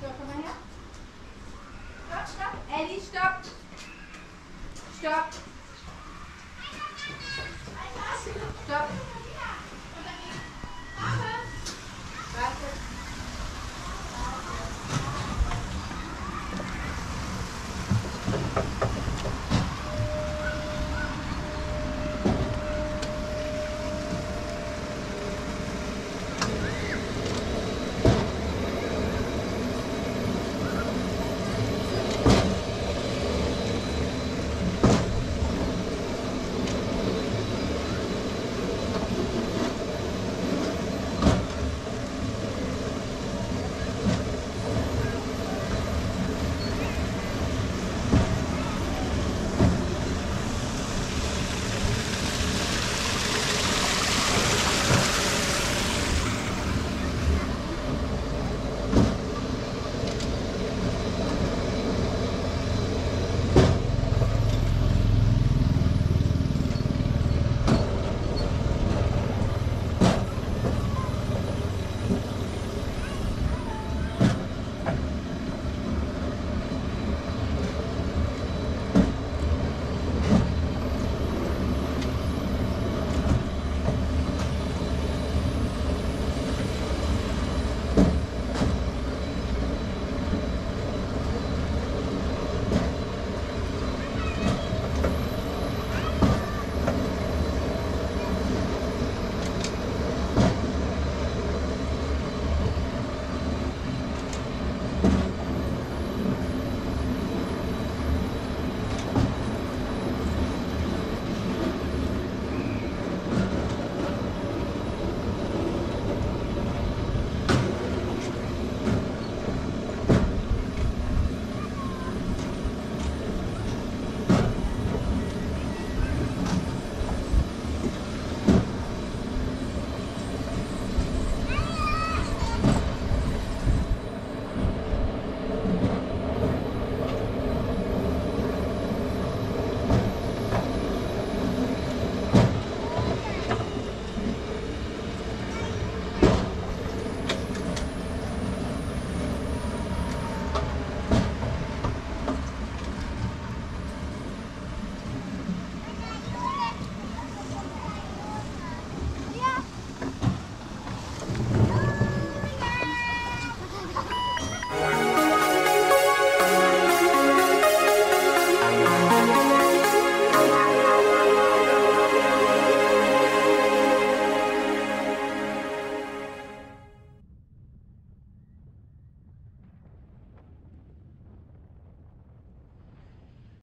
So, komm mal her. Stopp, stopp. Ellie, stopp. Stopp. Stopp. Warte.